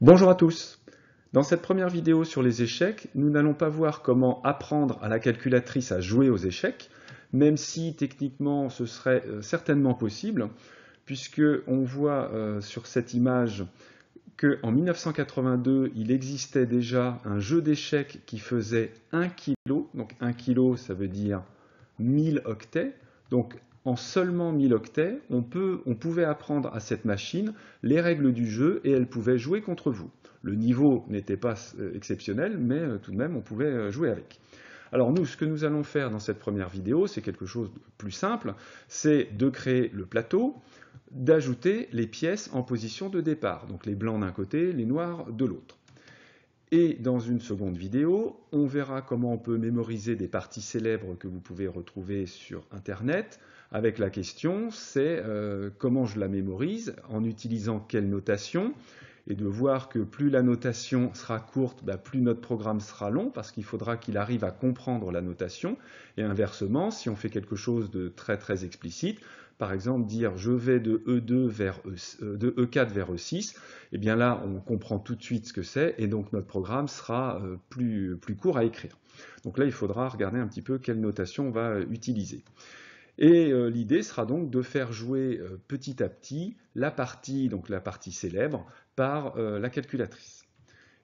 Bonjour à tous. Dans cette première vidéo sur les échecs, nous n'allons pas voir comment apprendre à la calculatrice à jouer aux échecs, même si techniquement ce serait euh, certainement possible, puisque on voit euh, sur cette image qu'en 1982, il existait déjà un jeu d'échecs qui faisait 1 kg, donc 1 kg ça veut dire 1000 octets, donc en seulement 1000 octets, on, pouvait apprendre à cette machine les règles du jeu et elle pouvait jouer contre vous. Le niveau n'était pas euh, exceptionnel, mais euh, tout de même, on pouvait euh, jouer avec. Alors nous, ce que nous allons faire dans cette première vidéo, c'est quelque chose de plus simple, c'est de créer le plateau, d'ajouter les pièces en position de départ, donc les blancs d'un côté, les noirs de l'autre. Et dans une seconde vidéo, on verra comment on peut mémoriser des parties célèbres que vous pouvez retrouver sur Internet, avec la question, c'est euh, comment je la mémorise, en utilisant quelle notation, et de voir que plus la notation sera courte, bah, plus notre programme sera long, parce qu'il faudra qu'il arrive à comprendre la notation, et inversement, si on fait quelque chose de très très explicite, par exemple dire je vais de E2 vers e, euh, de E4 vers E6, et eh bien là on comprend tout de suite ce que c'est, et donc notre programme sera euh, plus, plus court à écrire. Donc là il faudra regarder un petit peu quelle notation on va utiliser. Et euh, l'idée sera donc de faire jouer euh, petit à petit la partie, donc la partie célèbre, par euh, la calculatrice.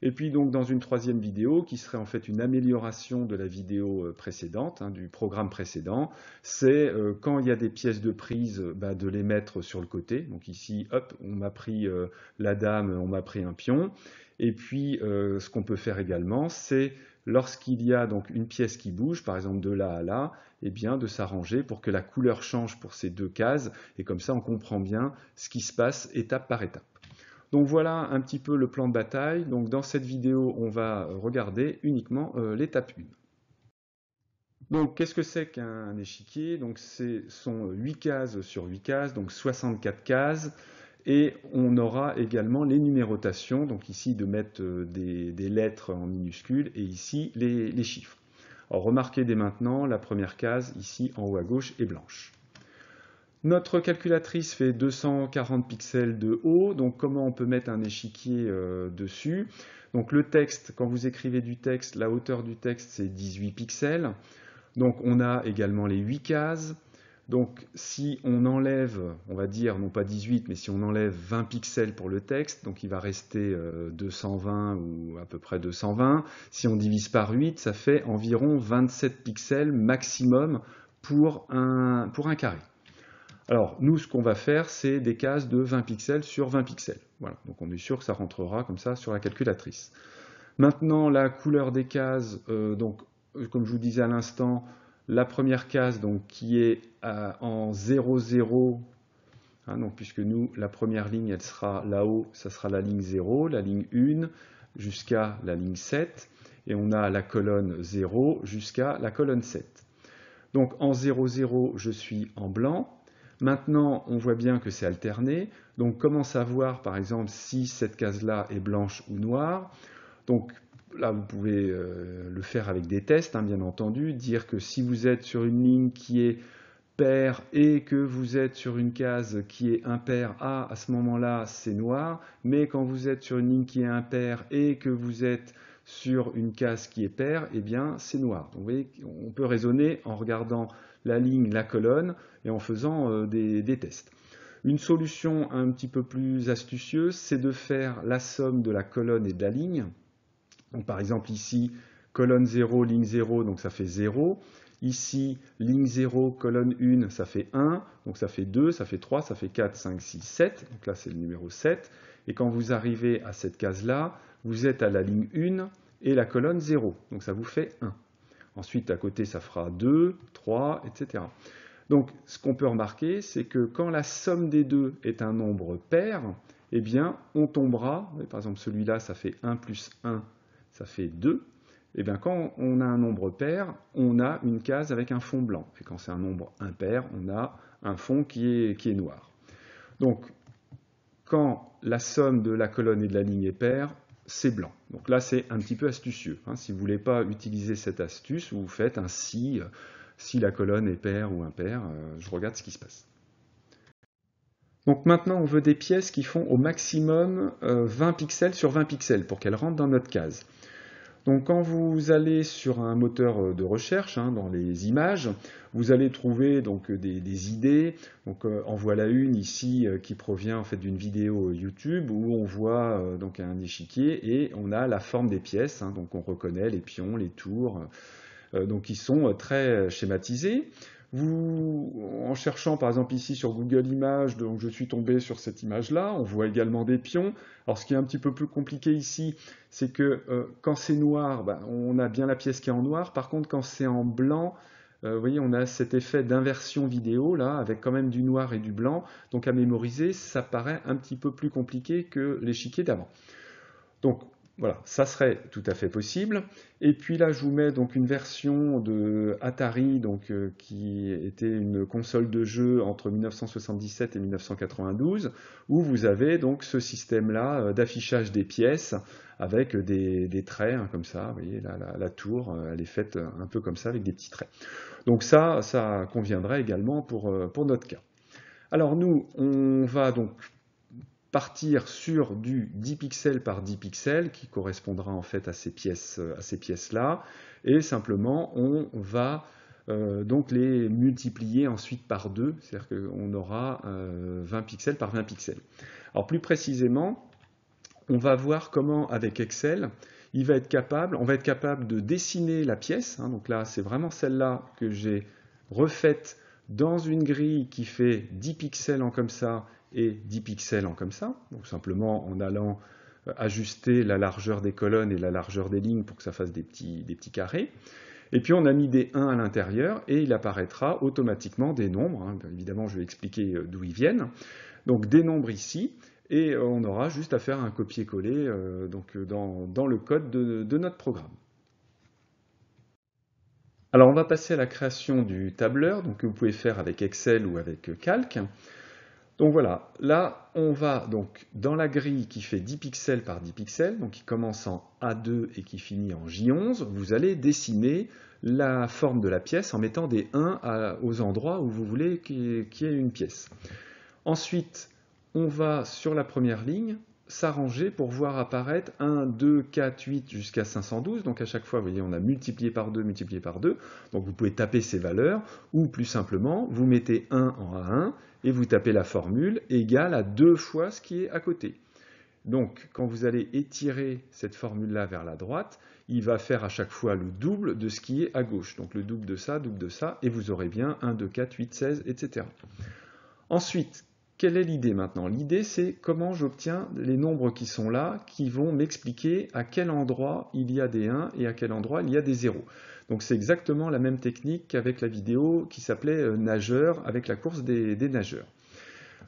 Et puis donc dans une troisième vidéo, qui serait en fait une amélioration de la vidéo précédente, hein, du programme précédent, c'est quand il y a des pièces de prise, bah, de les mettre sur le côté. Donc ici, hop, on m'a pris la dame, on m'a pris un pion. Et puis ce qu'on peut faire également, c'est lorsqu'il y a donc une pièce qui bouge, par exemple de là à là, eh bien de s'arranger pour que la couleur change pour ces deux cases, et comme ça on comprend bien ce qui se passe étape par étape. Donc voilà un petit peu le plan de bataille. Donc dans cette vidéo, on va regarder uniquement euh, l'étape 1. Donc qu'est-ce que c'est qu'un échiquier? Donc ce sont 8 cases sur 8 cases, donc 64 cases. Et on aura également les numérotations, donc ici de mettre euh, des, lettres en minuscules et ici les, chiffres. Alors remarquez dès maintenant, la première case ici en haut à gauche est blanche. Notre calculatrice fait 240 pixels de haut, donc comment on peut mettre un échiquier euh, dessus? Donc le texte, quand vous écrivez du texte, la hauteur du texte c'est 18 pixels. Donc on a également les 8 cases. Donc si on enlève, on va dire non pas 18, mais si on enlève 20 pixels pour le texte, donc il va rester 220 euh, ou à peu près 220. Si on divise par 8, ça fait environ 27 pixels maximum pour un, pour un carré. Alors nous, ce qu'on va faire, c'est des cases de 20 pixels sur 20 pixels. Voilà, donc on est sûr que ça rentrera comme ça sur la calculatrice. Maintenant, la couleur des cases, euh, donc comme je vous disais à l'instant, la première case donc, qui est euh, en 0, 0, hein, donc, puisque nous, la première ligne, elle sera là-haut, ça sera la ligne 0, la ligne 1 jusqu'à la ligne 7, et on a la colonne 0 jusqu'à la colonne 7. Donc en 0, 0, je suis en blanc. Maintenant, on voit bien que c'est alterné. Donc comment savoir, par exemple, si cette case-là est blanche ou noire? Là, vous pouvez euh, le faire avec des tests, hein, bien entendu, dire que si vous êtes sur une ligne qui est paire et que vous êtes sur une case qui est impair, ah, à ce moment-là, c'est noir, mais quand vous êtes sur une ligne qui est impair et que vous êtes sur une case qui est paire, eh bien, c'est noir. Donc, vous voyez, on peut raisonner en regardant la ligne, la colonne et en faisant euh, des tests. Une solution un petit peu plus astucieuse, c'est de faire la somme de la colonne et de la ligne, donc, par exemple, ici, colonne 0, ligne 0, donc ça fait 0. Ici, ligne 0, colonne 1, ça fait 1, donc ça fait 2, ça fait 3, ça fait 4, 5, 6, 7. Donc là, c'est le numéro 7. Et quand vous arrivez à cette case-là, vous êtes à la ligne 1 et la colonne 0. Donc ça vous fait 1. Ensuite, à côté, ça fera 2, 3, etc. Donc, ce qu'on peut remarquer, c'est que quand la somme des deux est un nombre pair, eh bien, on tombera, par exemple, celui-là, ça fait 1 plus 1, ça fait 2. Et bien quand on a un nombre pair, on a une case avec un fond blanc. Et quand c'est un nombre impair, on a un fond qui est, noir. Donc, quand la somme de la colonne et de la ligne est paire, c'est blanc. Donc là, c'est un petit peu astucieux. Hein. Si vous ne voulez pas utiliser cette astuce, vous faites un si, si la colonne est paire ou impair, euh, je regarde ce qui se passe. Donc maintenant, on veut des pièces qui font au maximum 20 pixels sur 20 pixels pour qu'elles rentrent dans notre case. Donc quand vous allez sur un moteur euh, de recherche hein, dans les images, vous allez trouver donc des, idées. Donc euh, en voilà une ici euh, qui provient en fait d'une vidéo YouTube où on voit donc un échiquier et on a la forme des pièces. Hein. donc on reconnaît les pions, les tours, donc qui sont très schématisés. Vous, en cherchant par exemple ici sur Google Images, donc je suis tombé sur cette image-là, on voit également des pions. Alors ce qui est un petit peu plus compliqué ici, c'est que euh, quand c'est noir, ben, on a bien la pièce qui est en noir. Par contre, quand c'est en blanc, euh, vous voyez, on a cet effet d'inversion vidéo là, avec quand même du noir et du blanc. Donc à mémoriser, ça paraît un petit peu plus compliqué que l'échiquier d'avant. Donc voilà, ça serait tout à fait possible. Et puis là, je vous mets donc une version de Atari, donc, euh, qui était une console de jeu entre 1977 et 1992, où vous avez donc ce système-là euh, d'affichage des pièces avec des, traits hein, comme ça. Vous voyez, la, tour, euh, elle est faite un peu comme ça avec des petits traits. Donc ça, ça conviendrait également pour notre cas. Alors nous, on va donc partir sur du 10 pixels par 10 pixels qui correspondra en fait à ces pièces à ces pièces là et simplement on va euh, donc les multiplier ensuite par 2 c'est-à-dire qu'on aura 20 euh, pixels par 20 pixels alors plus précisément on va voir comment avec Excel il va être capable on va être capable de dessiner la pièce hein. donc là c'est vraiment celle-là que j'ai refaite dans une grille qui fait 10 pixels en comme ça et 10 pixels en comme ça, donc simplement en allant euh, ajuster la largeur des colonnes et la largeur des lignes pour que ça fasse des petits, des petits carrés. Et puis on a mis des 1 à l'intérieur et il apparaîtra automatiquement des nombres. Hein. Évidemment, je vais expliquer euh, d'où ils viennent. Donc des nombres ici, et euh, on aura juste à faire un copier-coller donc dans, le code de, de, notre programme. Alors on va passer à la création du tableur, donc que vous pouvez faire avec Excel ou avec Calc. Donc voilà, là on va donc dans la grille qui fait 10 pixels par 10 pixels, donc qui commence en A2 et qui finit en J11, vous allez dessiner la forme de la pièce en mettant des 1 aux endroits où vous voulez qu'il y ait une pièce. Ensuite, on va sur la première ligne s'arranger pour voir apparaître 1, 2, 4, 8 jusqu'à 512. Donc à chaque fois, vous voyez, on a multiplié par 2, multiplié par 2. Donc vous pouvez taper ces valeurs ou plus simplement, vous mettez 1 en A1 et vous tapez la formule égale à deux fois ce qui est à côté. Donc, quand vous allez étirer cette formule-là vers la droite, il va faire à chaque fois le double de ce qui est à gauche. Donc, le double de ça, double de ça, et vous aurez bien 1, 2, 4, 8, 16, etc. Ensuite, quelle est l'idée maintenant? L'idée, c'est comment j'obtiens les nombres qui sont là, qui vont m'expliquer à quel endroit il y a des 1 et à quel endroit il y a des 0. Donc c'est exactement la même technique qu'avec la vidéo qui s'appelait euh, nageur avec la course des, nageurs.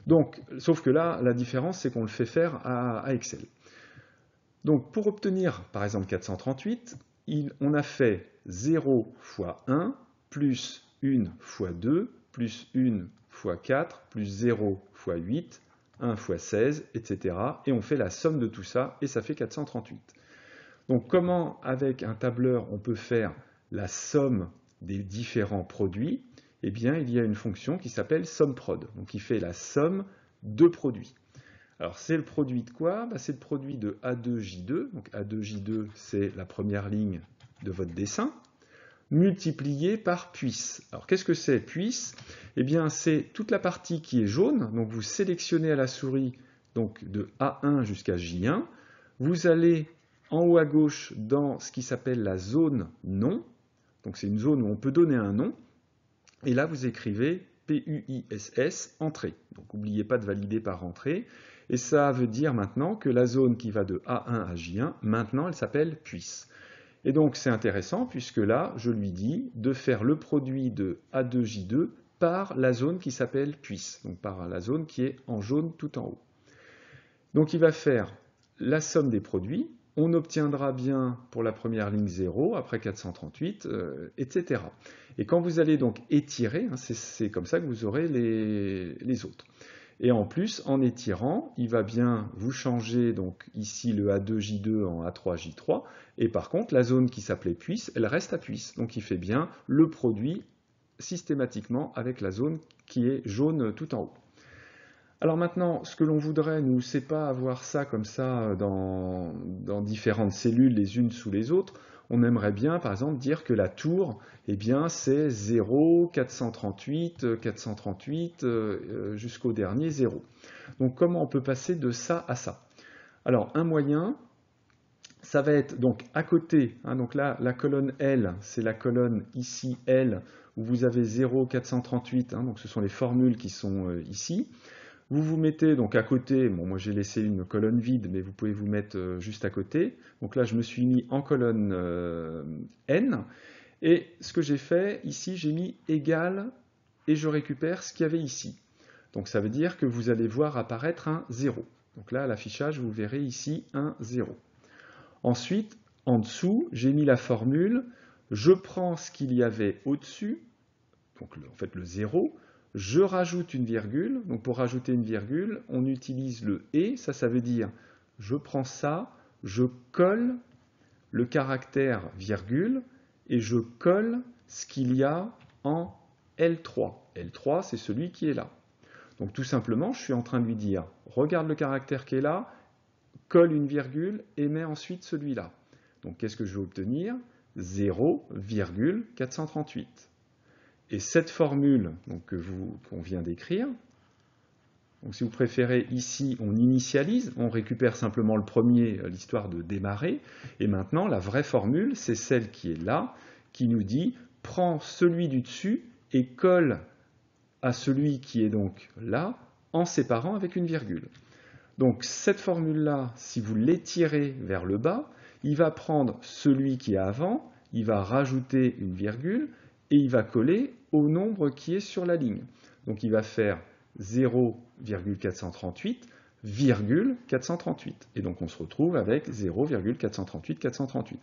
Donc, sauf que là, la différence, c'est qu'on le fait faire à, Excel. Donc pour obtenir, par exemple, 438, on a fait 0 fois 1 plus 1 fois 2 plus 1 fois 4 plus 0 fois 8, 1 fois 16, etc. Et on fait la somme de tout ça et ça fait 438. Donc comment, avec un tableur, on peut faire la somme des différents produits, eh bien, il y a une fonction qui s'appelle SumProd, donc qui fait la somme de produits. Alors, c'est le produit de quoi? Bah, C'est le produit de A2J2, donc A2J2, c'est la première ligne de votre dessin, multiplié par puisse. Alors, qu'est-ce que c'est puisse Eh bien, c'est toute la partie qui est jaune, donc vous sélectionnez à la souris donc de A1 jusqu'à J1, vous allez en haut à gauche dans ce qui s'appelle la zone nom, donc c'est une zone où on peut donner un nom. Et là, vous écrivez PUISS entrée. Donc n'oubliez pas de valider par entrée. Et ça veut dire maintenant que la zone qui va de A1 à J1, maintenant elle s'appelle puisse. Et donc c'est intéressant puisque là, je lui dis de faire le produit de A2J2 par la zone qui s'appelle puisse, donc par la zone qui est en jaune tout en haut. Donc il va faire la somme des produits, on obtiendra bien pour la première ligne 0, après 438, etc. Et quand vous allez donc étirer, hein, c'est comme ça que vous aurez les, autres. Et en plus, en étirant, il va bien vous changer donc ici le A2J2 en A3J3, et par contre, la zone qui s'appelait puisse, elle reste à puisse. Donc il fait bien le produit systématiquement avec la zone qui est jaune tout en haut. Alors maintenant, ce que l'on voudrait, nous, c'est pas avoir ça comme ça dans, dans, différentes cellules les unes sous les autres. On aimerait bien, par exemple, dire que la tour, eh bien, c'est 0, 438, 438, jusqu'au dernier 0. Donc, comment on peut passer de ça à ça? Alors, un moyen, ça va être donc à côté, hein, donc là, la colonne L, c'est la colonne ici L, où vous avez 0, 438, hein, donc ce sont les formules qui sont euh, ici. Vous vous mettez donc à côté, bon moi j'ai laissé une colonne vide, mais vous pouvez vous mettre euh, juste à côté. Donc là je me suis mis en colonne euh, N, et ce que j'ai fait ici, j'ai mis égal, et je récupère ce qu'il y avait ici. Donc ça veut dire que vous allez voir apparaître un 0. Donc là, à l'affichage, vous verrez ici un 0. Ensuite, en dessous, j'ai mis la formule, je prends ce qu'il y avait au-dessus, donc en fait le 0, je rajoute une virgule, donc pour rajouter une virgule, on utilise le « et », ça, ça veut dire je prends ça, je colle le caractère virgule, et je colle ce qu'il y a en L3. L3, c'est celui qui est là. Donc tout simplement, je suis en train de lui dire, regarde le caractère qui est là, colle une virgule et met ensuite celui-là. Donc qu'est-ce que je vais obtenir? 0,438. Et cette formule qu'on vient d'écrire, si vous préférez, ici on initialise, on récupère simplement le premier, euh, l'histoire de démarrer, et maintenant la vraie formule, c'est celle qui est là, qui nous dit prends celui du dessus et colle à celui qui est donc là, en séparant avec une virgule. Donc cette formule-là, si vous l'étirez vers le bas, il va prendre celui qui est avant, il va rajouter une virgule et il va coller au nombre qui est sur la ligne. Donc il va faire 0,438, 438. Et donc on se retrouve avec 0,438, 438.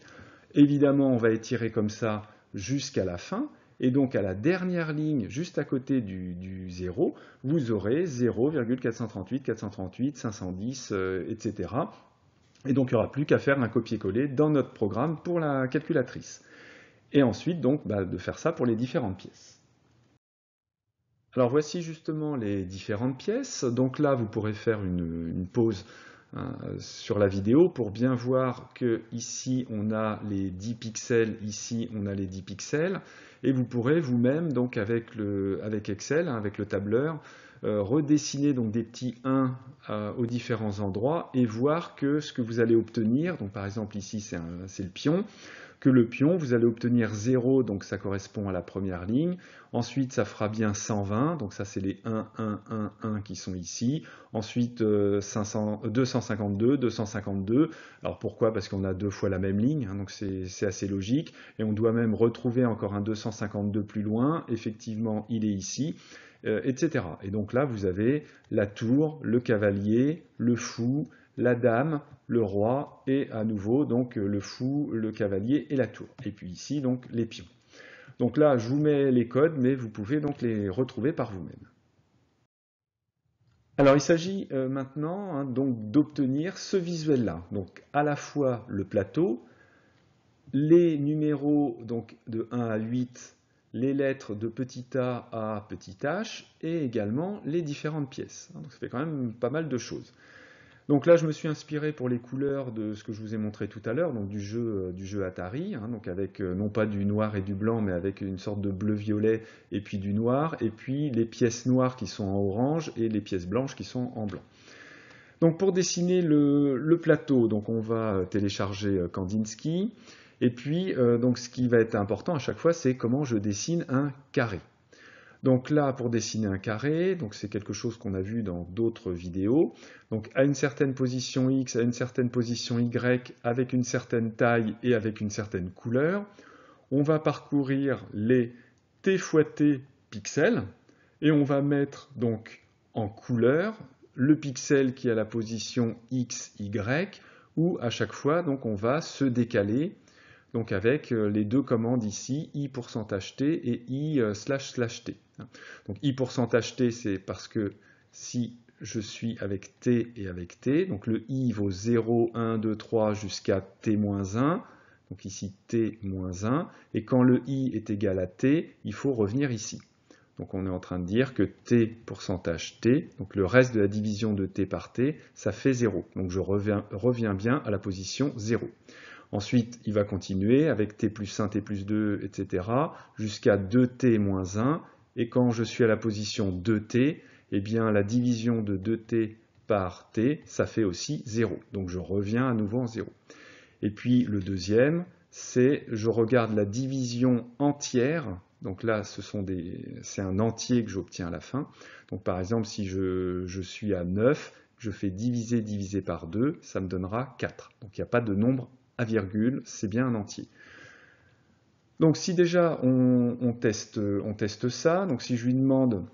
Évidemment, on va étirer comme ça jusqu'à la fin, et donc à la dernière ligne, juste à côté du, 0, vous aurez 0,438, 438, 510, etc. Et donc il n'y aura plus qu'à faire un copier-coller dans notre programme pour la calculatrice. Et ensuite, donc, bah, de faire ça pour les différentes pièces. Alors voici justement les différentes pièces. Donc là, vous pourrez faire une, pause hein, sur la vidéo pour bien voir que ici on a les 10 pixels, ici on a les 10 pixels et vous pourrez vous-même, donc avec, Excel, hein, avec le tableur, euh, redessiner donc des petits 1 euh, aux différents endroits et voir que ce que vous allez obtenir, donc par exemple ici c'est le pion, que le pion, vous allez obtenir 0, donc ça correspond à la première ligne. Ensuite, ça fera bien 120, donc ça c'est les 1, 1, 1, 1 qui sont ici. Ensuite, 500, 252, 252. Alors pourquoi? Parce qu'on a deux fois la même ligne, hein, donc c'est assez logique. Et on doit même retrouver encore un 252 plus loin. Effectivement, il est ici. Euh, etc. Et donc là, vous avez la tour, le cavalier, le fou, la dame, le roi et à nouveau donc le fou, le cavalier et la tour. Et puis ici donc les pions. Donc là je vous mets les codes mais vous pouvez donc les retrouver par vous-même. Alors il s'agit euh, maintenant hein, donc d'obtenir ce visuel-là. Donc à la fois le plateau, les numéros donc de 1 à 8, les lettres de petit a à petit h et également les différentes pièces. Donc ça fait quand même pas mal de choses. Donc là, je me suis inspiré pour les couleurs de ce que je vous ai montré tout à l'heure, donc du jeu, euh, du jeu Atari, hein, donc avec euh, non pas du noir et du blanc, mais avec une sorte de bleu-violet et puis du noir, et puis les pièces noires qui sont en orange et les pièces blanches qui sont en blanc. Donc pour dessiner le, plateau, donc on va euh, télécharger Kandinsky, et puis donc ce qui va être important à chaque fois, c'est comment je dessine un carré. Donc là, pour dessiner un carré, c'est quelque chose qu'on a vu dans d'autres vidéos. Donc à une certaine position X, à une certaine position Y, avec une certaine taille et avec une certaine couleur, on va parcourir les T fois T pixels et on va mettre donc en couleur le pixel qui a la position X, Y, où à chaque fois donc on va se décaler donc avec euh, les deux commandes ici, i pourcentage t et i euh, slash slash t. Donc i pourcentage t, c'est parce que si je suis avec t et avec t, donc le i vaut 0, 1, 2, 3 jusqu'à t-1, donc ici t-1, et quand le i est égal à t, il faut revenir ici. Donc on est en train de dire que t pourcentage t, donc le reste de la division de t par t, ça fait 0. Donc je reviens, reviens bien à la position 0. Ensuite, il va continuer avec t plus 1, t plus 2, etc. jusqu'à 2t moins 1. Et quand je suis à la position 2t, eh bien la division de 2t par t, ça fait aussi 0. Donc je reviens à nouveau en 0. Et puis le deuxième, c'est je regarde la division entière donc là, c'est un entier que j'obtiens à la fin. Donc par exemple, si je, suis à 9, je fais diviser divisé par 2, ça me donnera 4. Donc il n'y a pas de nombre à virgule, c'est bien un entier. Donc si déjà on, teste, on teste ça, donc si je lui demande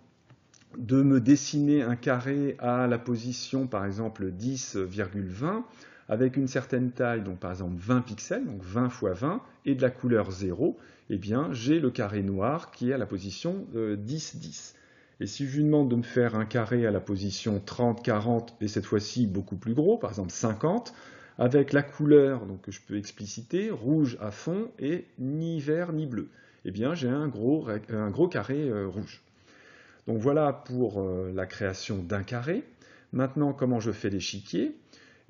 de me dessiner un carré à la position par exemple 10,20, avec une certaine taille, donc par exemple 20 pixels, donc 20 x 20, et de la couleur 0, eh bien j'ai le carré noir qui est à la position 10, 10. Et si je lui demande de me faire un carré à la position 30, 40, et cette fois-ci beaucoup plus gros, par exemple 50, avec la couleur donc, que je peux expliciter, rouge à fond et ni vert ni bleu, eh bien j'ai un gros, gros carré euh, rouge. Donc voilà pour euh, la création d'un carré. Maintenant, comment je fais l'échiquier?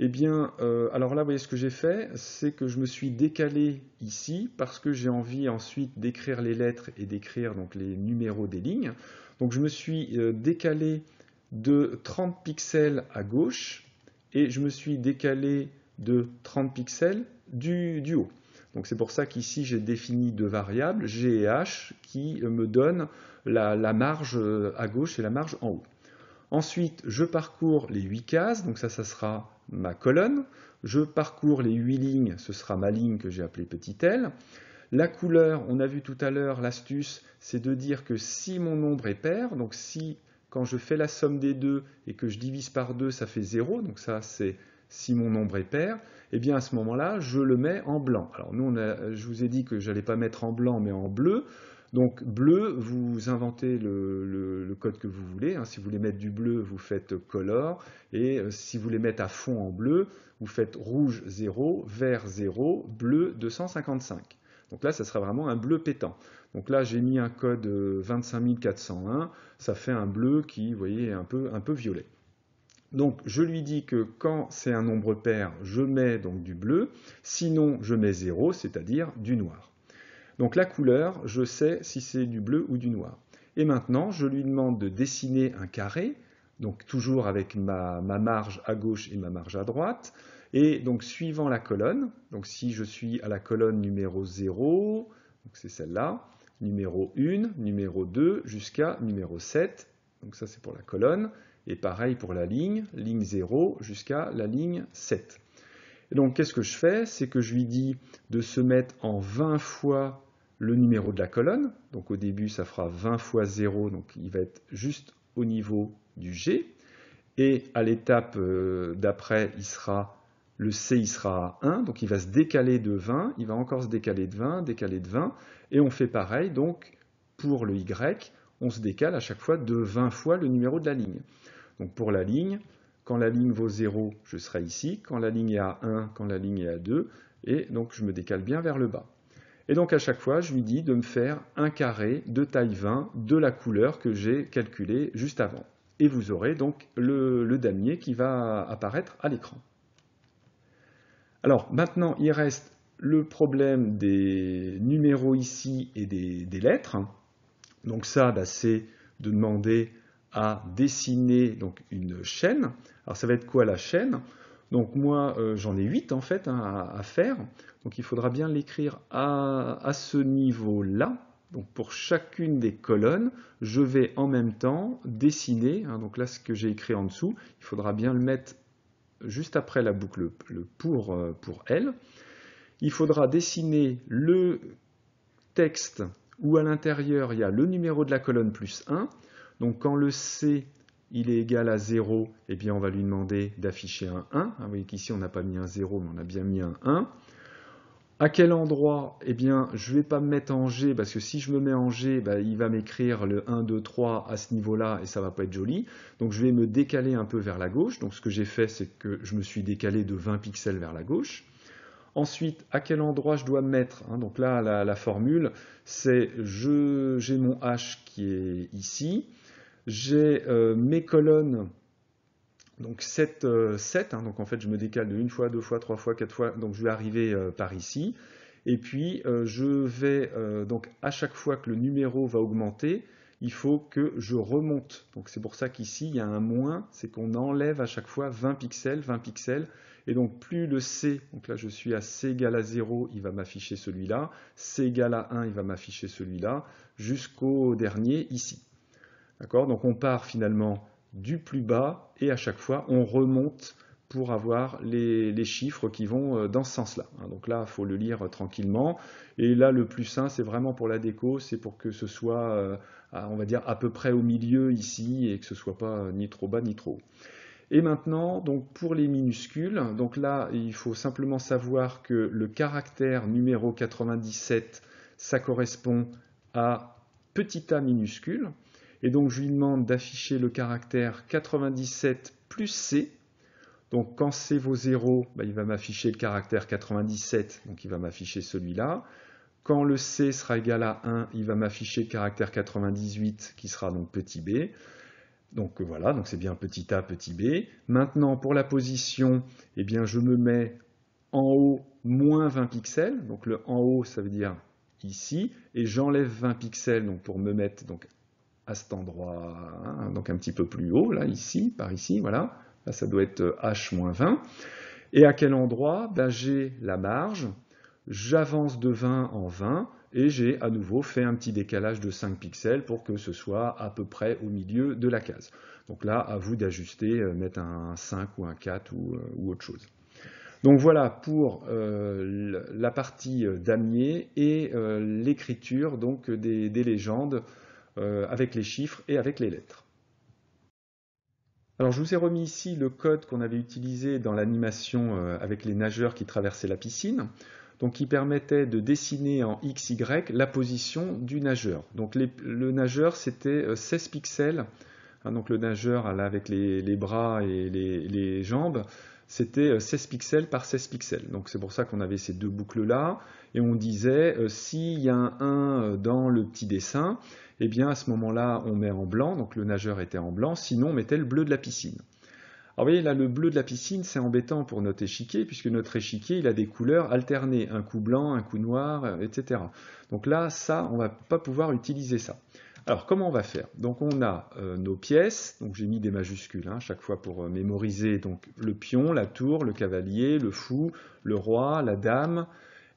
Eh bien, euh, alors là, vous voyez ce que j'ai fait, c'est que je me suis décalé ici parce que j'ai envie ensuite d'écrire les lettres et d'écrire les numéros des lignes. Donc je me suis euh, décalé de 30 pixels à gauche et je me suis décalé de 30 pixels du, haut. Donc c'est pour ça qu'ici j'ai défini deux variables, G et H, qui me donnent la, marge euh, à gauche et la marge en haut. Ensuite, je parcours les 8 cases, donc ça, ça sera ma colonne. Je parcours les 8 lignes, ce sera ma ligne que j'ai appelée petit l. La couleur, on a vu tout à l'heure, l'astuce, c'est de dire que si mon nombre est pair, donc si quand je fais la somme des deux et que je divise par 2, ça fait 0, donc ça c'est si mon nombre est pair, eh bien à ce moment-là, je le mets en blanc. Alors nous, je vous ai dit que je n'allais pas mettre en blanc, mais en bleu. Donc bleu, vous inventez le, code que vous voulez. Hein. Si vous voulez mettre du bleu, vous faites color. Et euh, si vous voulez mettre à fond en bleu, vous faites rouge 0, vert 0, bleu 255. Donc là, ça sera vraiment un bleu pétant. Donc là, j'ai mis un code 25401. Euh, ça fait un bleu qui, vous voyez, est un peu, un peu violet. Donc je lui dis que quand c'est un nombre pair, je mets donc du bleu. Sinon, je mets 0, c'est-à-dire du noir. Donc la couleur, je sais si c'est du bleu ou du noir. Et maintenant, je lui demande de dessiner un carré, donc toujours avec ma, marge à gauche et ma marge à droite. Et donc suivant la colonne, donc si je suis à la colonne numéro 0, c'est celle-là, numéro 1, numéro 2, jusqu'à numéro 7, donc ça c'est pour la colonne, et pareil pour la ligne, ligne 0 jusqu'à la ligne 7. Et donc qu'est-ce que je fais? C'est que je lui dis de se mettre en 20 fois le numéro de la colonne. Donc au début, ça fera 20 fois 0, donc il va être juste au niveau du G. Et à l'étape euh, d'après, il sera le C sera à 1, donc il va se décaler de 20, il va encore se décaler de 20, décaler de 20, et on fait pareil, donc pour le Y, on se décale à chaque fois de 20 fois le numéro de la ligne. Donc pour la ligne, quand la ligne vaut 0, je serai ici, quand la ligne est à 1, quand la ligne est à 2, et donc je me décale bien vers le bas. Et donc à chaque fois, je lui dis de me faire un carré de taille 20 de la couleur que j'ai calculée juste avant. Et vous aurez donc le, damier qui va apparaître à l'écran. Alors maintenant, il reste le problème des numéros ici et des, lettres. Donc ça, bah, c'est de demander à dessiner donc, une chaîne. Alors ça va être quoi la chaîne? Donc moi, euh, j'en ai 8 en fait hein, à, faire. Donc il faudra bien l'écrire à, ce niveau-là. Donc pour chacune des colonnes, je vais en même temps dessiner. Hein, donc là, ce que j'ai écrit en dessous, il faudra bien le mettre juste après la boucle le pour, euh, pour elle. Il faudra dessiner le texte où à l'intérieur, il y a le numéro de la colonne plus 1. Donc quand le C il est égal à 0, eh bien on va lui demander d'afficher un 1. Ah, vous voyez qu'ici on n'a pas mis un 0, mais on a bien mis un 1. À quel endroit Eh bien, je ne vais pas me mettre en G, parce que si je me mets en G, bah, il va m'écrire le 1, 2, 3 à ce niveau-là, et ça ne va pas être joli. Donc je vais me décaler un peu vers la gauche. Donc ce que j'ai fait, c'est que je me suis décalé de 20 pixels vers la gauche. Ensuite, à quel endroit je dois mettre hein, Donc là, la, formule, c'est j'ai mon H qui est ici, j'ai euh, mes colonnes, donc 7, 7 euh, hein, donc en fait je me décale de une fois, deux fois, trois fois, quatre fois, donc je vais arriver euh, par ici. Et puis je vais, donc à chaque fois que le numéro va augmenter, il faut que je remonte. Donc c'est pour ça qu'ici il y a un moins, c'est qu'on enlève à chaque fois 20 pixels, 20 pixels, et donc plus le C, donc là je suis à C égale à 0, il va m'afficher celui-là, C égale à 1, il va m'afficher celui-là, jusqu'au dernier ici. D'accord? Donc on part finalement du plus bas et à chaque fois on remonte pour avoir les, chiffres qui vont euh, dans ce sens-là. Hein. Donc là, il faut le lire tranquillement. Et là, le plus sain, c'est vraiment pour la déco, c'est pour que ce soit, euh, on va dire, à peu près au milieu ici et que ce ne soit pas ni trop bas ni trop haut. Et maintenant, donc pour les minuscules, donc là, il faut simplement savoir que le caractère numéro 97, ça correspond à petit a minuscule. Et donc, je lui demande d'afficher le caractère 97 plus C. Donc, quand C vaut 0, bah, il va m'afficher le caractère 97, donc il va m'afficher celui-là. Quand le C sera égal à 1, il va m'afficher le caractère 98, qui sera donc petit b. Donc voilà, donc c'est bien petit a, petit b. Maintenant, pour la position, eh bien, je me mets en haut moins 20 pixels. Donc le en haut, ça veut dire ici. Et j'enlève 20 pixels donc, pour me mettre donc, à cet endroit, hein, donc un petit peu plus haut, là, ici, par ici, voilà. Là, ça doit être h moins 20. Et à quel endroit? Ben, J'ai la marge, j'avance de 20 en 20, et j'ai à nouveau fait un petit décalage de 5 pixels pour que ce soit à peu près au milieu de la case. Donc là, à vous d'ajuster, euh, mettre un 5 ou un 4 euh, ou, autre chose. Donc voilà pour euh, la partie damier et l'écriture des, légendes avec les chiffres et avec les lettres. Alors je vous ai remis ici le code qu'on avait utilisé dans l'animation avec les nageurs qui traversaient la piscine donc qui permettait de dessiner en XY la position du nageur. Donc le nageur, c'était 16 euh, pixels. Hein, donc le nageur avec les, bras et les, jambes, c'était 16 euh, pixels par 16 pixels. Donc c'est pour ça qu'on avait ces deux boucles-là. Et on disait, euh, s'il y a un 1 dans le petit dessin, eh bien à ce moment-là, on met en blanc, donc le nageur était en blanc, sinon on mettait le bleu de la piscine. Alors vous voyez là le bleu de la piscine c'est embêtant pour notre échiquier puisque notre échiquier il a des couleurs alternées, un coup blanc, un coup noir, euh, etc. Donc là ça on va pas pouvoir utiliser ça. Alors comment on va faire? Donc on a euh, nos pièces, donc j'ai mis des majuscules hein, chaque fois pour euh, mémoriser donc le pion, la tour, le cavalier, le fou, le roi, la dame.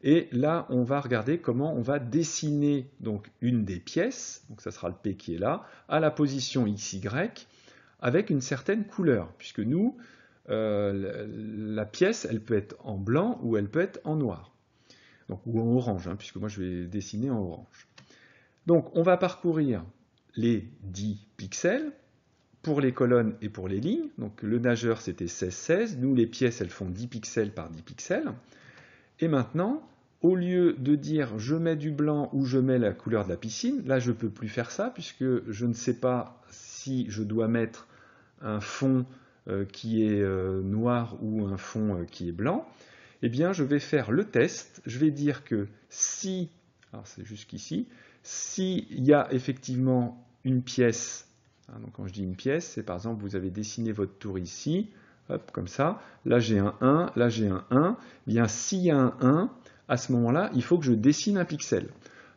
Et là on va regarder comment on va dessiner donc une des pièces, donc ça sera le P qui est là, à la position XY avec une certaine couleur, puisque nous, euh, la pièce, elle peut être en blanc ou elle peut être en noir, ou en orange, hein, puisque moi je vais dessiner en orange. Donc on va parcourir les 10 pixels pour les colonnes et pour les lignes. Donc le nageur c'était 16-16, nous les pièces elles font 10 pixels par 10 pixels. Et maintenant, au lieu de dire je mets du blanc ou je mets la couleur de la piscine, là je ne peux plus faire ça puisque je ne sais pas si je dois mettre un fond euh, qui est euh, noir ou un fond euh, qui est blanc, eh bien je vais faire le test, je vais dire que si, alors c'est jusqu'ici, s'il y a effectivement une pièce, hein, donc quand je dis une pièce, c'est par exemple vous avez dessiné votre tour ici, hop, comme ça, là j'ai un 1, là j'ai un 1, eh bien s'il y a un 1, à ce moment-là, il faut que je dessine un pixel.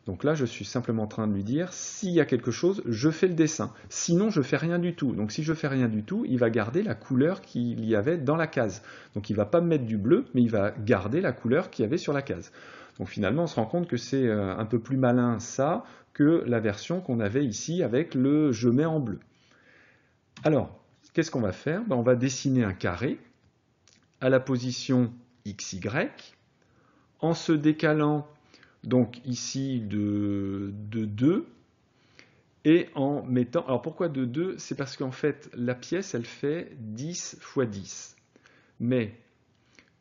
Donc là, je suis simplement en train de lui dire, s'il y a quelque chose, je fais le dessin. Sinon, je fais rien du tout. Donc si je fais rien du tout, il va garder la couleur qu'il y avait dans la case. Donc il ne va pas me mettre du bleu, mais il va garder la couleur qu'il y avait sur la case. Donc finalement, on se rend compte que c'est euh, un peu plus malin ça que la version qu'on avait ici avec le je mets en bleu. Alors, qu'est-ce qu'on va faire? Ben, On va dessiner un carré à la position XY en se décalant donc ici de, 2, et en mettant... Alors pourquoi de 2 C'est parce qu'en fait, la pièce, elle fait 10 fois 10. Mais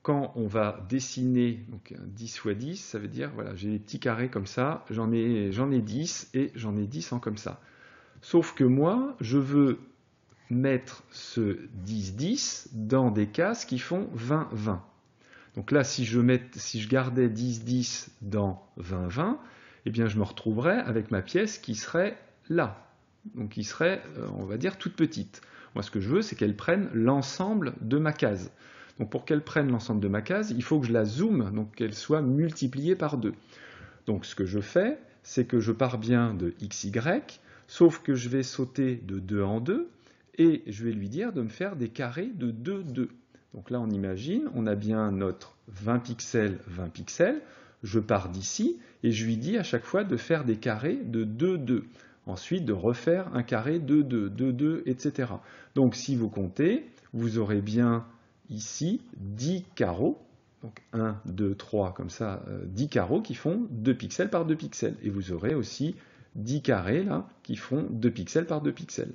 quand on va dessiner donc 10 fois 10, ça veut dire, voilà, j'ai des petits carrés comme ça, j'en ai, ai 10 et j'en ai 10 en comme ça. Sauf que moi, je veux mettre ce 10-10 dans des cases qui font 20-20. Donc là, si je, si je gardais 10-10 dans 20-20, eh bien je me retrouverais avec ma pièce qui serait là, donc qui serait, euh, on va dire, toute petite. Moi, ce que je veux, c'est qu'elle prenne l'ensemble de ma case. Donc pour qu'elle prenne l'ensemble de ma case, il faut que je la zoome, donc qu'elle soit multipliée par 2. Donc ce que je fais, c'est que je pars bien de xy, sauf que je vais sauter de 2 en 2, et je vais lui dire de me faire des carrés de 2, 2. Donc là, on imagine, on a bien notre 20 pixels, 20 pixels. Je pars d'ici et je lui dis à chaque fois de faire des carrés de 2, 2. Ensuite, de refaire un carré de 2, 2, 2, etc. Donc si vous comptez, vous aurez bien ici 10 carreaux. Donc 1, 2, 3, comme ça, 10 euh, carreaux qui font 2 pixels par 2 pixels. Et vous aurez aussi 10 carrés là qui font 2 pixels par 2 pixels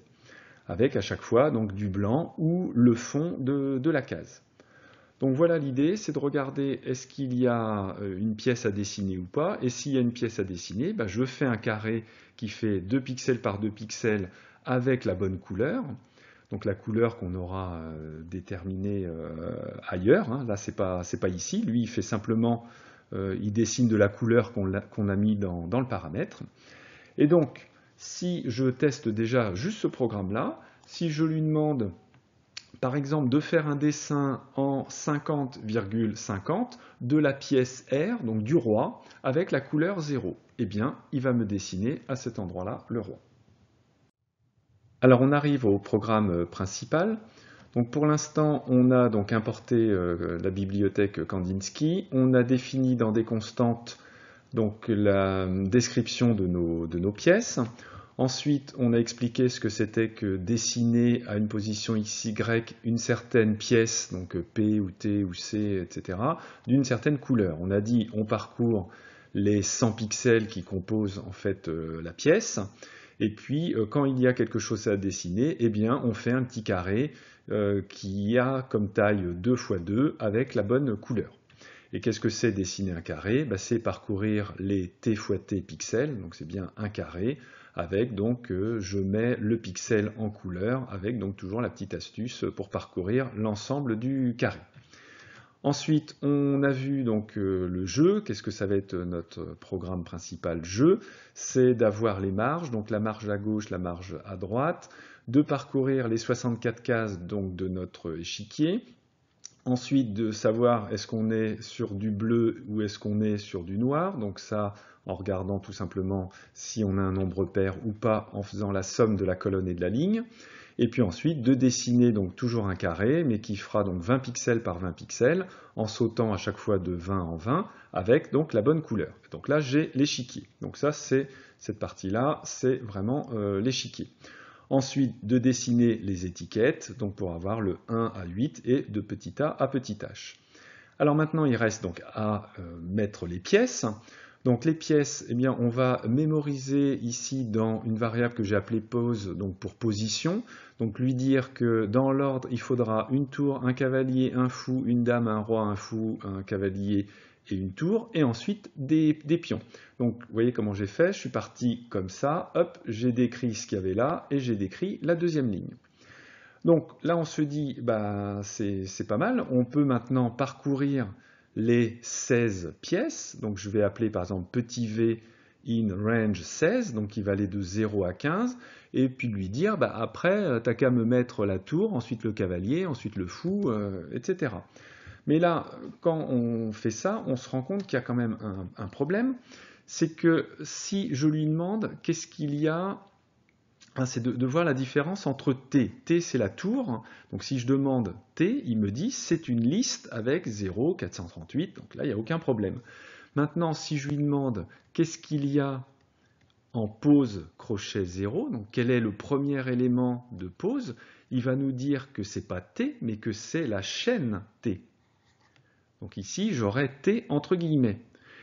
avec à chaque fois donc du blanc ou le fond de, la case. Donc voilà l'idée, c'est de regarder est-ce qu'il y a euh, une pièce à dessiner ou pas, et s'il y a une pièce à dessiner, bah, je fais un carré qui fait 2 pixels par 2 pixels avec la bonne couleur, donc la couleur qu'on aura euh, déterminée euh, ailleurs, hein. là c'est pas, pas ici, lui il fait simplement, il dessine de la couleur qu'on a, mis dans, dans le paramètre, et donc si je teste déjà juste ce programme-là, si je lui demande par exemple de faire un dessin en 50,50 de la pièce R, donc du roi, avec la couleur 0, eh bien, il va me dessiner à cet endroit-là le roi. Alors on arrive au programme principal. Donc pour l'instant, on a donc importé euh, la bibliothèque Kandinsky, on a défini dans des constantes donc la description de nos, de nos pièces. Ensuite, on a expliqué ce que c'était que dessiner à une position XY une certaine pièce, donc P ou T ou C, etc., d'une certaine couleur. On a dit on parcourt les 100 pixels qui composent en fait euh, la pièce. Et puis, euh, quand il y a quelque chose à dessiner, eh bien, on fait un petit carré euh, qui a comme taille 2 x 2 avec la bonne couleur. Et qu'est-ce que c'est dessiner un carré? Bah, C'est parcourir les t x t pixels, donc c'est bien un carré, avec donc euh, je mets le pixel en couleur avec donc toujours la petite astuce pour parcourir l'ensemble du carré. Ensuite, on a vu donc euh, le jeu. Qu'est-ce que ça va être notre programme principal jeu? C'est d'avoir les marges, donc la marge à gauche, la marge à droite, de parcourir les 64 cases donc de notre échiquier, Ensuite, de savoir est-ce qu'on est sur du bleu ou est-ce qu'on est sur du noir. Donc ça, en regardant tout simplement si on a un nombre pair ou pas en faisant la somme de la colonne et de la ligne. Et puis ensuite, de dessiner donc toujours un carré, mais qui fera donc 20 pixels par 20 pixels, en sautant à chaque fois de 20 en 20, avec donc la bonne couleur. Donc là, j'ai l'échiquier. Donc ça, c'est cette partie-là, c'est vraiment euh, l'échiquier. Ensuite, de dessiner les étiquettes, donc pour avoir le 1 à 8 et de petit a à petit h. Alors maintenant, il reste donc à euh, mettre les pièces. Donc les pièces, eh bien, on va mémoriser ici dans une variable que j'ai appelée pose, donc pour position. Donc lui dire que dans l'ordre, il faudra une tour, un cavalier, un fou, une dame, un roi, un fou, un cavalier une tour, et ensuite des, pions. Donc vous voyez comment j'ai fait, je suis parti comme ça, hop, j'ai décrit ce qu'il y avait là, et j'ai décrit la deuxième ligne. Donc là on se dit, bah, c'est pas mal, on peut maintenant parcourir les 16 pièces, donc je vais appeler par exemple petit v in range 16, donc qui va aller de 0 à 15, et puis lui dire, bah, après, t'as qu'à me mettre la tour, ensuite le cavalier, ensuite le fou, euh, etc. Mais là, quand on fait ça, on se rend compte qu'il y a quand même un, problème. C'est que si je lui demande qu'est-ce qu'il y a? C'est de, voir la différence entre T. T, c'est la tour. Donc si je demande T, il me dit c'est une liste avec 0, 438. Donc là, il n'y a aucun problème. Maintenant, si je lui demande qu'est-ce qu'il y a en pause crochet 0, donc quel est le premier élément de pause, il va nous dire que c'est pas T, mais que c'est la chaîne T. Donc ici, j'aurai T entre guillemets.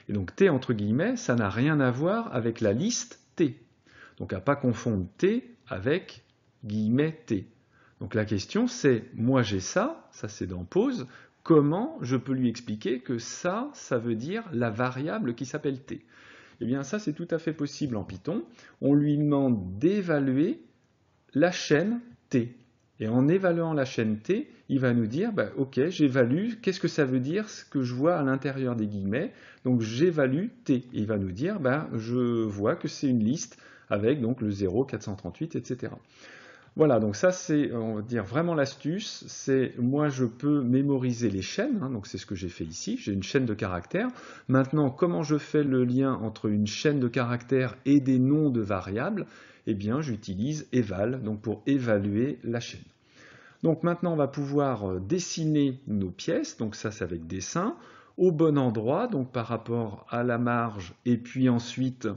Et donc T entre guillemets, ça n'a rien à voir avec la liste T. Donc à ne pas confondre T avec guillemets T. Donc la question c'est, moi j'ai ça, ça c'est dans pause, comment je peux lui expliquer que ça, ça veut dire la variable qui s'appelle T? Eh bien ça c'est tout à fait possible en Python. On lui demande d'évaluer la chaîne T. Et en évaluant la chaîne T, il va nous dire, bah, ok, j'évalue, qu'est-ce que ça veut dire ce que je vois à l'intérieur des guillemets Donc j'évalue T. Et il va nous dire, bah, je vois que c'est une liste avec donc le 0, 438, etc. Voilà, donc ça c'est, on va dire, vraiment l'astuce, c'est moi je peux mémoriser les chaînes, hein, donc c'est ce que j'ai fait ici, j'ai une chaîne de caractères. Maintenant, comment je fais le lien entre une chaîne de caractères et des noms de variables? Eh bien, j'utilise eval, donc pour évaluer la chaîne. Donc maintenant, on va pouvoir euh, dessiner nos pièces, donc ça c'est avec dessin, au bon endroit, donc par rapport à la marge, et puis ensuite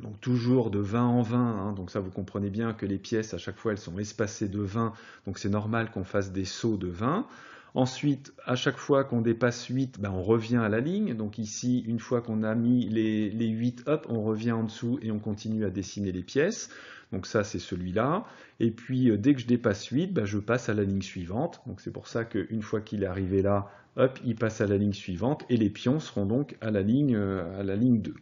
donc toujours de 20 en 20, hein. donc ça vous comprenez bien que les pièces à chaque fois elles sont espacées de 20, donc c'est normal qu'on fasse des sauts de 20. Ensuite, à chaque fois qu'on dépasse 8, ben on revient à la ligne. Donc ici, une fois qu'on a mis les, 8, hop, on revient en dessous et on continue à dessiner les pièces. Donc ça, c'est celui-là. Et puis, euh, dès que je dépasse 8, ben, je passe à la ligne suivante. Donc c'est pour ça qu'une fois qu'il est arrivé là, hop, il passe à la ligne suivante. Et les pions seront donc à la ligne, euh, à la ligne 2.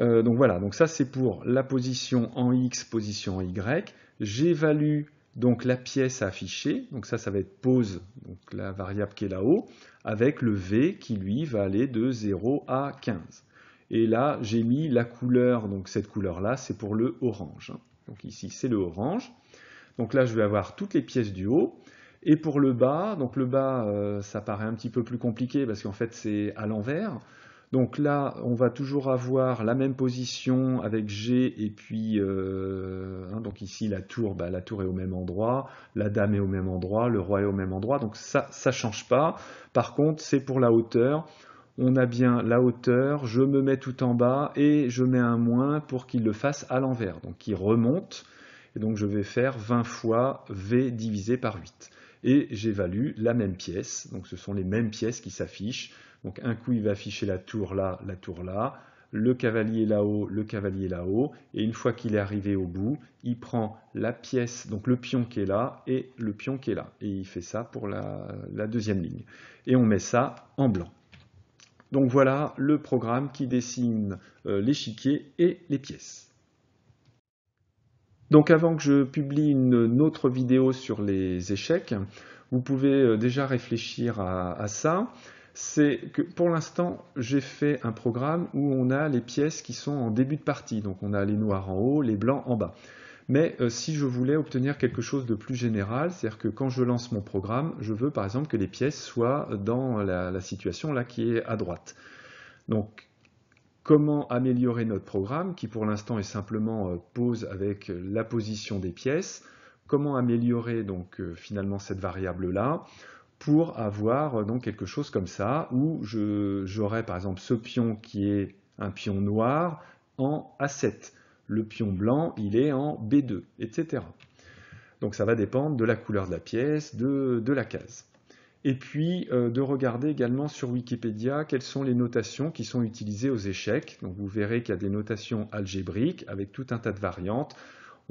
Euh, donc voilà, donc ça c'est pour la position en X, position en Y. J'évalue donc la pièce à afficher, donc ça ça va être pose, donc la variable qui est là-haut, avec le V qui lui va aller de 0 à 15. Et là j'ai mis la couleur, donc cette couleur-là c'est pour le orange. Donc ici c'est le orange. Donc là je vais avoir toutes les pièces du haut. Et pour le bas, donc le bas euh, ça paraît un petit peu plus compliqué parce qu'en fait c'est à l'envers. Donc là, on va toujours avoir la même position avec G et puis, euh, hein, donc ici la tour, bah, la tour est au même endroit, la dame est au même endroit, le roi est au même endroit, donc ça, ça change pas. Par contre, c'est pour la hauteur. On a bien la hauteur, je me mets tout en bas et je mets un moins pour qu'il le fasse à l'envers, donc il remonte. Et donc je vais faire 20 fois V divisé par 8. Et j'évalue la même pièce, donc ce sont les mêmes pièces qui s'affichent. Donc un coup, il va afficher la tour là, la tour là, le cavalier là-haut, le cavalier là-haut, et une fois qu'il est arrivé au bout, il prend la pièce, donc le pion qui est là, et le pion qui est là. Et il fait ça pour la, deuxième ligne. Et on met ça en blanc. Donc voilà le programme qui dessine euh, l'échiquier et les pièces. Donc avant que je publie une, autre vidéo sur les échecs, vous pouvez euh, déjà réfléchir à ça c'est que pour l'instant, j'ai fait un programme où on a les pièces qui sont en début de partie. Donc on a les noirs en haut, les blancs en bas. Mais euh, si je voulais obtenir quelque chose de plus général, c'est-à-dire que quand je lance mon programme, je veux par exemple que les pièces soient dans la, situation là qui est à droite. Donc comment améliorer notre programme qui pour l'instant est simplement euh, pose avec la position des pièces? Comment améliorer donc euh, finalement cette variable là pour avoir euh, donc quelque chose comme ça, où j'aurais par exemple ce pion qui est un pion noir en A7. Le pion blanc, il est en B2, etc. Donc ça va dépendre de la couleur de la pièce, de, la case. Et puis euh, de regarder également sur Wikipédia quelles sont les notations qui sont utilisées aux échecs. Donc vous verrez qu'il y a des notations algébriques avec tout un tas de variantes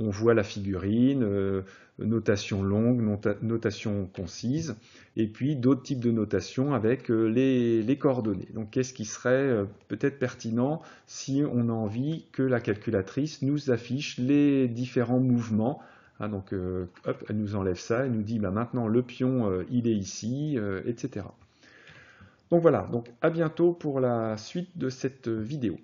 on voit la figurine, euh, notation longue, notation concise, et puis d'autres types de notations avec euh, les, coordonnées. Donc qu'est-ce qui serait euh, peut-être pertinent si on a envie que la calculatrice nous affiche les différents mouvements hein, donc, hop, elle nous enlève ça, elle nous dit bah, maintenant le pion, il est ici, etc. Donc voilà, donc à bientôt pour la suite de cette vidéo.